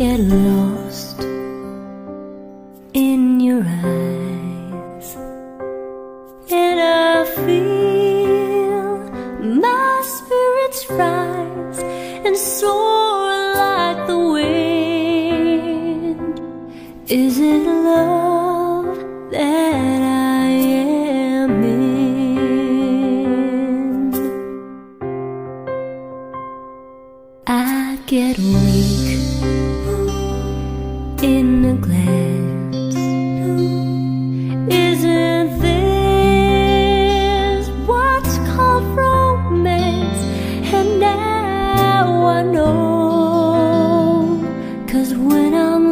get lost in your eyes, and I feel my spirits rise and soar like the wind. Is it love that I am in? I get weak in a glance. Isn't this what's called romance? And now I know. Cause when I'm